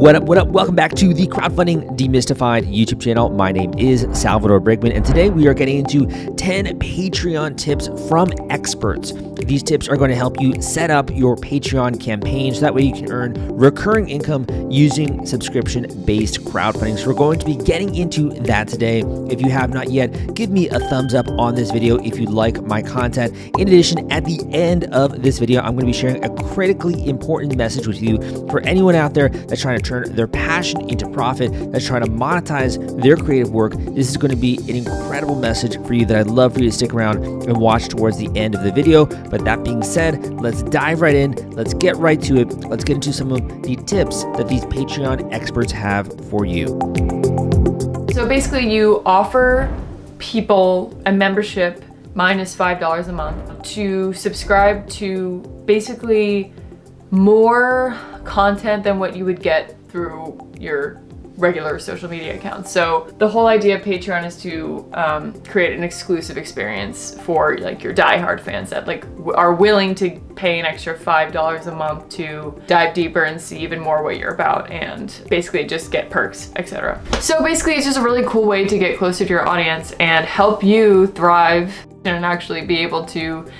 What up, what up? Welcome back to the Crowdfunding Demystified YouTube channel. My name is Salvador Briggman, and today we are getting into 10 Patreon tips from experts. These tips are going to help you set up your Patreon campaign so that way you can earn recurring income using subscription based crowdfunding. So, we're going to be getting into that today. If you have not yet, give me a thumbs up on this video if you like my content. In addition, at the end of this video, I'm going to be sharing a critically important message with you for anyone out there that's trying to turn their passion into profit, that's trying to monetize their creative work. This is going to be an incredible message for you that I'd love for you to stick around and watch towards the end of the video. But that being said, let's dive right in. Let's get right to it. Let's get into some of the tips that these Patreon experts have for you. So basically, you offer people a membership minus $5 a month to subscribe to basically more content than what you would get through your regular social media accounts. So the whole idea of Patreon is to um, create an exclusive experience for like your diehard fans that like are willing to pay an extra $5 a month to dive deeper and see even more what you're about and basically just get perks, etc. So basically it's just a really cool way to get closer to your audience and help you thrive and actually be able to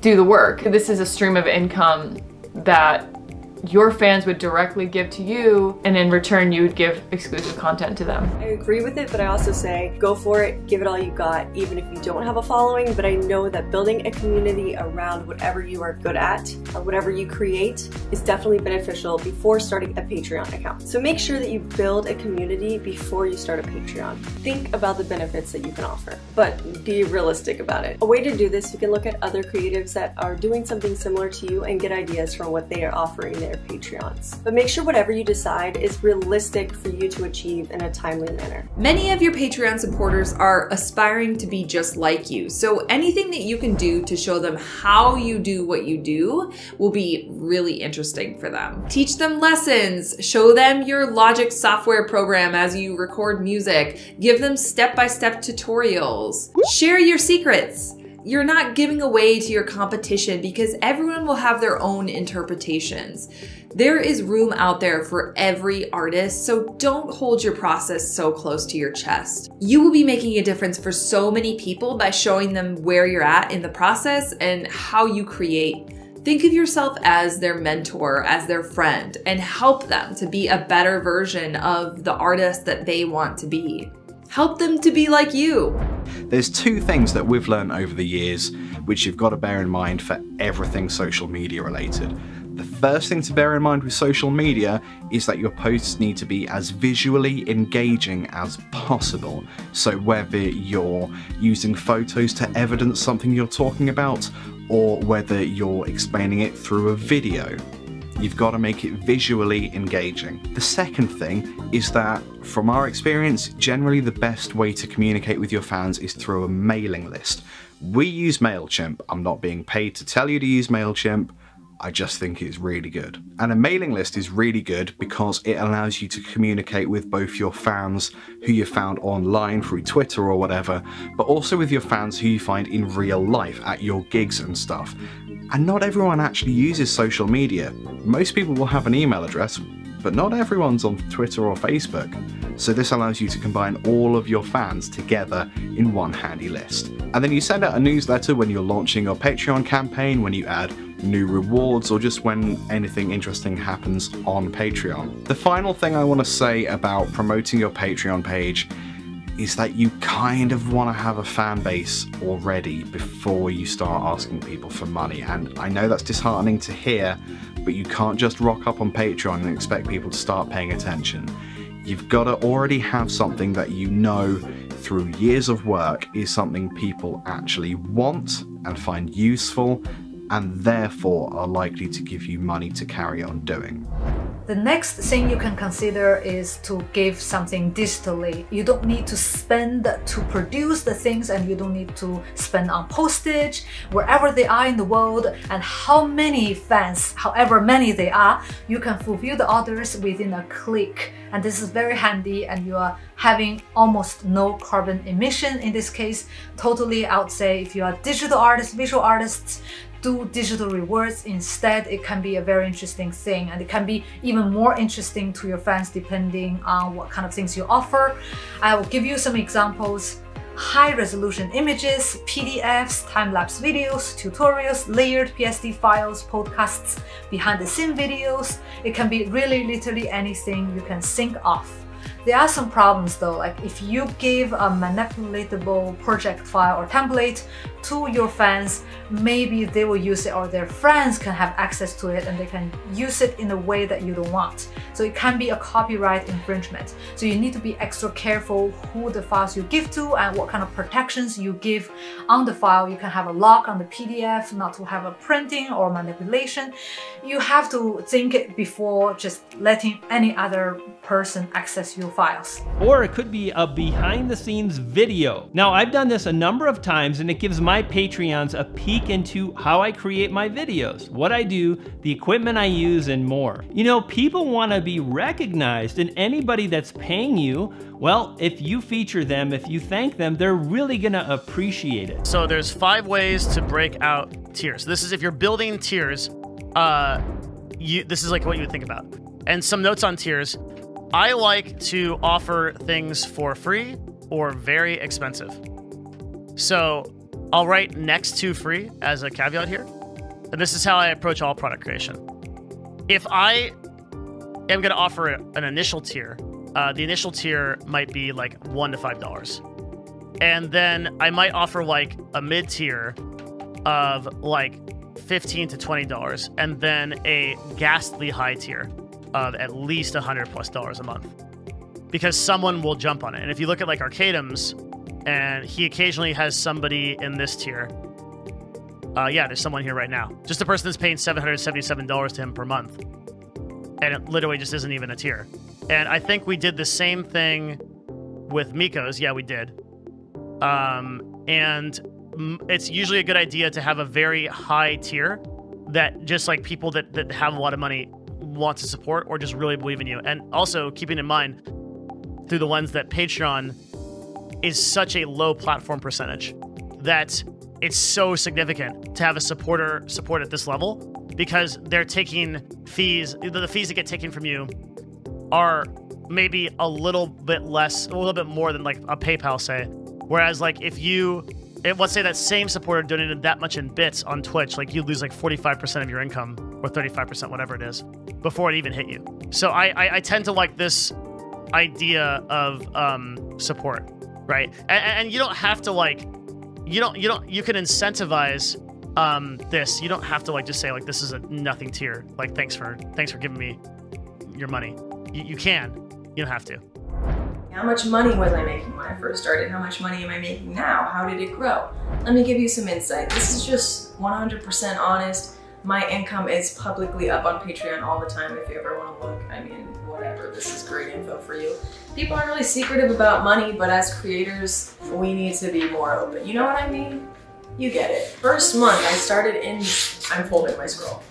do the work. This is a stream of income that your fans would directly give to you and in return you would give exclusive content to them. I agree with it, but I also say go for it, give it all you got, even if you don't have a following. But I know that building a community around whatever you are good at or whatever you create is definitely beneficial before starting a Patreon account. So make sure that you build a community before you start a Patreon. Think about the benefits that you can offer, but be realistic about it. A way to do this, you can look at other creatives that are doing something similar to you and get ideas from what they are offering their Patreons. But make sure whatever you decide is realistic for you to achieve in a timely manner. Many of your Patreon supporters are aspiring to be just like you, so anything that you can do to show them how you do what you do will be really interesting for them. Teach them lessons, show them your Logic software program as you record music, give them step-by-step -step tutorials, share your secrets, you're not giving away to your competition because everyone will have their own interpretations. There is room out there for every artist, so don't hold your process so close to your chest. You will be making a difference for so many people by showing them where you're at in the process and how you create. Think of yourself as their mentor, as their friend, and help them to be a better version of the artist that they want to be. Help them to be like you. There's two things that we've learned over the years which you've got to bear in mind for everything social media related. The first thing to bear in mind with social media is that your posts need to be as visually engaging as possible. So whether you're using photos to evidence something you're talking about, or whether you're explaining it through a video, you've got to make it visually engaging. The second thing is that, from our experience, generally the best way to communicate with your fans is through a mailing list. We use MailChimp. I'm not being paid to tell you to use MailChimp. I just think it's really good. And a mailing list is really good because it allows you to communicate with both your fans who you found online through Twitter or whatever, but also with your fans who you find in real life at your gigs and stuff. And not everyone actually uses social media. Most people will have an email address, but not everyone's on Twitter or Facebook. So this allows you to combine all of your fans together in one handy list. And then you send out a newsletter when you're launching your Patreon campaign, when you add new rewards, or just when anything interesting happens on Patreon. The final thing I want to say about promoting your Patreon page is that you kind of want to have a fan base already before you start asking people for money. And I know that's disheartening to hear, but you can't just rock up on Patreon and expect people to start paying attention. You've got to already have something that you know through years of work is something people actually want and find useful and therefore are likely to give you money to carry on doing. The next thing you can consider is to give something digitally. You don't need to spend to produce the things and you don't need to spend on postage wherever they are in the world and how many fans, however many they are, you can fulfill the orders within a click. And this is very handy and you are having almost no carbon emission in this case. Totally, I would say if you are digital artists, visual artists, do digital rewards instead, it can be a very interesting thing and it can be even more interesting to your fans depending on what kind of things you offer. I will give you some examples high resolution images, PDFs, time-lapse videos, tutorials, layered PSD files, podcasts, behind the scene videos. It can be really literally anything you can think of. There are some problems though, like if you give a manipulatable project file or template to your fans, maybe they will use it or their friends can have access to it and they can use it in a way that you don't want. So it can be a copyright infringement. So you need to be extra careful who the files you give to and what kind of protections you give on the file. You can have a lock on the PDF, not to have a printing or manipulation. You have to think before just letting any other person access your files. Or it could be a behind the scenes video. Now I've done this a number of times and it gives my Patreons a peek into how I create my videos, what I do, the equipment I use, and more. You know, people want to be recognized and anybody that's paying you, well, if you feature them, if you thank them, they're really gonna appreciate it. So there's five ways to break out tiers. This is if you're building tiers, uh, you this is like what you would think about. And some notes on tiers. I like to offer things for free or very expensive. So I'll write next to free as a caveat here. And this is how I approach all product creation. If I am going to offer an initial tier, uh, the initial tier might be like one to five dollars, and then I might offer like a mid tier of like fifteen to twenty dollars, and then a ghastly high tier of at least a hundred plus dollars a month, because someone will jump on it. And if you look at like Arcadums, and he occasionally has somebody in this tier. Uh, yeah, there's someone here right now. Just a person that's paying $777 to him per month. And it literally just isn't even a tier. And I think we did the same thing with Miko's. Yeah, we did. Um, and it's usually a good idea to have a very high tier that just like people that, that have a lot of money want to support or just really believe in you. And also keeping in mind through the ones that Patreon is such a low platform percentage that it's so significant to have a supporter support at this level because they're taking fees the fees that get taken from you are maybe a little bit less a little bit more than like a paypal say whereas like if you if, let's say that same supporter donated that much in bits on twitch like you lose like 45% of your income or 35% whatever it is before it even hit you so i i, I tend to like this idea of um, support right? And, and you don't have to like, you don't, you don't, you can incentivize um, this. You don't have to like just say like this is a nothing tier. Like thanks for thanks for giving me your money. You, you can. You don't have to. How much money was I making when I first started? How much money am I making now? How did it grow? Let me give you some insight. This is just 100% honest. My income is publicly up on Patreon all the time if you ever want to look. I mean, whatever, this is great info for you. People aren't really secretive about money, but as creators, we need to be more open. You know what I mean? You get it. First month I started in, I'm folding my scroll.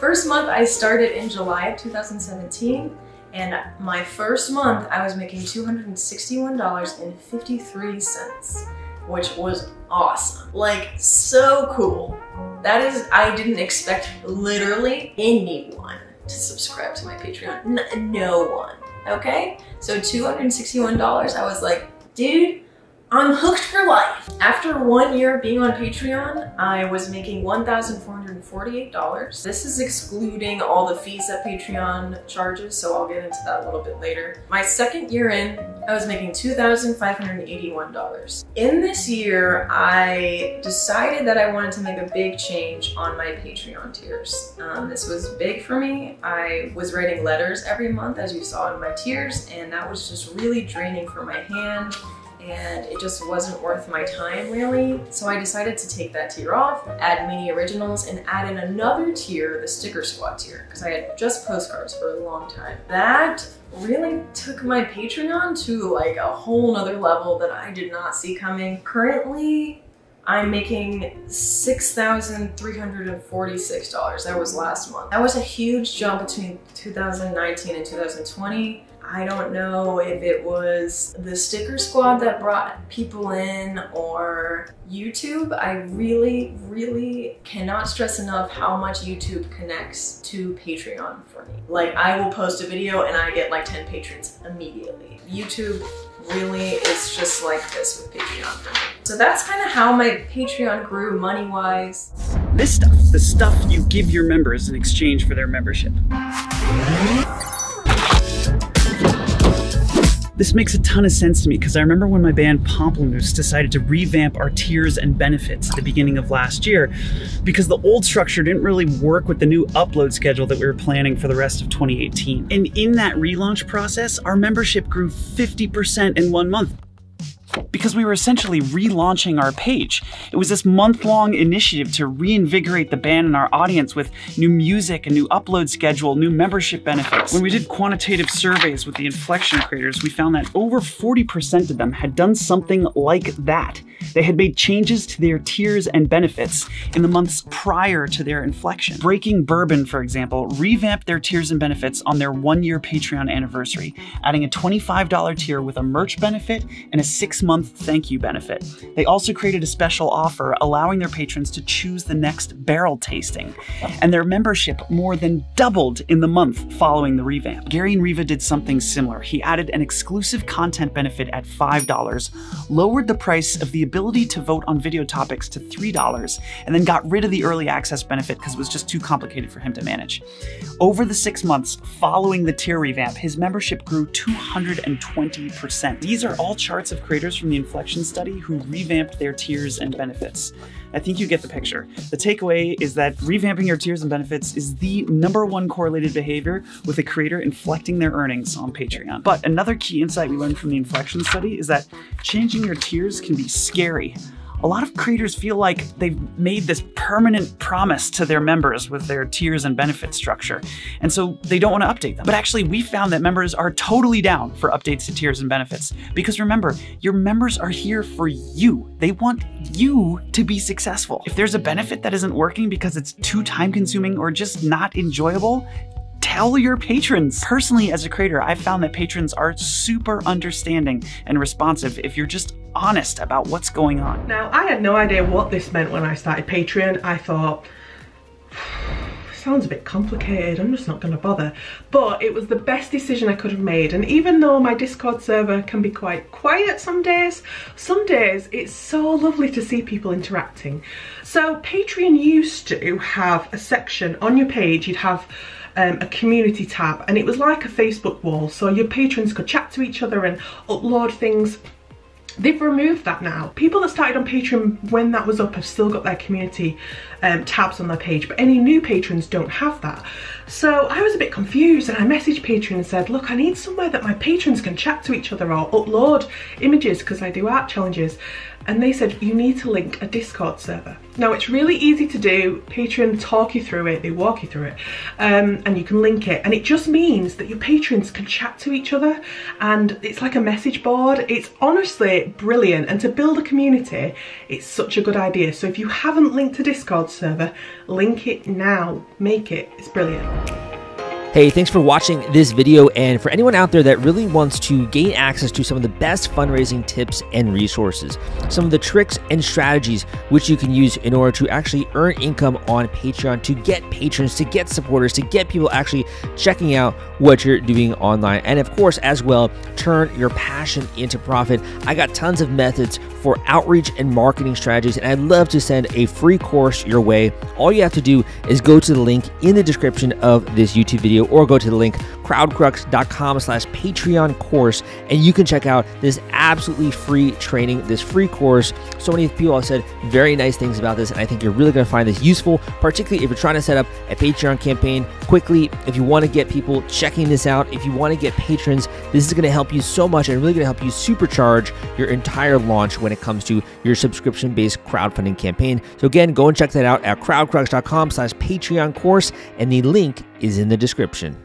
First month I started in July of 2017 and my first month I was making $261.53 which was awesome. Like so cool. That is, I didn't expect literally anyone to subscribe to my Patreon. No one, okay? So $261, I was like, dude, I'm hooked for life. After one year of being on Patreon, I was making $1,448. This is excluding all the fees that Patreon charges, so I'll get into that a little bit later. My second year in, I was making $2,581. In this year, I decided that I wanted to make a big change on my Patreon tiers. Um, this was big for me. I was writing letters every month, as you saw in my tiers, and that was just really draining for my hand and it just wasn't worth my time really. So I decided to take that tier off, add mini originals, and add in another tier, the sticker squad tier, because I had just postcards for a long time. That really took my Patreon to like a whole nother level that I did not see coming. Currently, I'm making $6,346. That was last month. That was a huge jump between 2019 and 2020. I don't know if it was the sticker squad that brought people in or YouTube. I really, really cannot stress enough how much YouTube connects to Patreon for me. Like I will post a video and I get like 10 patrons immediately. YouTube really is just like this with Patreon for me. So that's kind of how my Patreon grew money-wise. This stuff, the stuff you give your members in exchange for their membership. This makes a ton of sense to me because I remember when my band Pomplamoose decided to revamp our tiers and benefits at the beginning of last year because the old structure didn't really work with the new upload schedule that we were planning for the rest of 2018. And in that relaunch process, our membership grew 50% in one month because we were essentially relaunching our page. It was this month-long initiative to reinvigorate the band and our audience with new music, a new upload schedule, new membership benefits. When we did quantitative surveys with the Inflection creators, we found that over 40% of them had done something like that. They had made changes to their tiers and benefits in the months prior to their inflection. Breaking Bourbon, for example, revamped their tiers and benefits on their one-year Patreon anniversary, adding a $25 tier with a merch benefit and a six-month thank you benefit. They also created a special offer allowing their patrons to choose the next barrel tasting, and their membership more than doubled in the month following the revamp. Gary and Riva did something similar. He added an exclusive content benefit at $5, lowered the price of the ability to vote on video topics to $3, and then got rid of the early access benefit because it was just too complicated for him to manage. Over the six months following the tier revamp, his membership grew 220%. These are all charts of creators from the Inflection study who revamped their tiers and benefits. I think you get the picture. The takeaway is that revamping your tiers and benefits is the number one correlated behavior with a creator inflecting their earnings on Patreon. But another key insight we learned from the Inflection study is that changing your tiers can be scary a lot of creators feel like they've made this permanent promise to their members with their tiers and benefit structure, and so they don't want to update them. But actually, we found that members are totally down for updates to tiers and benefits because remember, your members are here for you. They want you to be successful. If there's a benefit that isn't working because it's too time consuming or just not enjoyable, tell your patrons. Personally, as a creator, I've found that patrons are super understanding and responsive if you're just honest about what's going on. Now, I had no idea what this meant when I started Patreon. I thought, sounds a bit complicated, I'm just not gonna bother. But it was the best decision I could have made. And even though my Discord server can be quite quiet some days, some days it's so lovely to see people interacting. So Patreon used to have a section on your page, you'd have um, a community tab and it was like a Facebook wall so your patrons could chat to each other and upload things They've removed that now. People that started on Patreon when that was up have still got their community um, tabs on their page, but any new patrons don't have that. So I was a bit confused and I messaged Patreon and said, look, I need somewhere that my patrons can chat to each other or upload images because I do art challenges. And they said, you need to link a Discord server. Now it's really easy to do. Patreon talk you through it, they walk you through it, um, and you can link it. And it just means that your patrons can chat to each other and it's like a message board. It's honestly brilliant. And to build a community, it's such a good idea. So if you haven't linked a Discord server, link it now, make it, it's brilliant. Hey, thanks for watching this video. And for anyone out there that really wants to gain access to some of the best fundraising tips and resources, some of the tricks and strategies which you can use in order to actually earn income on Patreon, to get patrons, to get supporters, to get people actually checking out what you're doing online. And of course, as well, turn your passion into profit. I got tons of methods for outreach and marketing strategies, and I'd love to send a free course your way. All you have to do is go to the link in the description of this YouTube video or go to the link crowdcrux.com slash Patreon course and you can check out this absolutely free training, this free course. So many people have said very nice things about this and I think you're really going to find this useful, particularly if you're trying to set up a Patreon campaign quickly, if you want to get people checking this out, if you want to get patrons, this is going to help you so much and really going to help you supercharge your entire launch when it comes to your subscription-based crowdfunding campaign. So again, go and check that out at crowdcrux.com slash Patreon course and the link is in the description.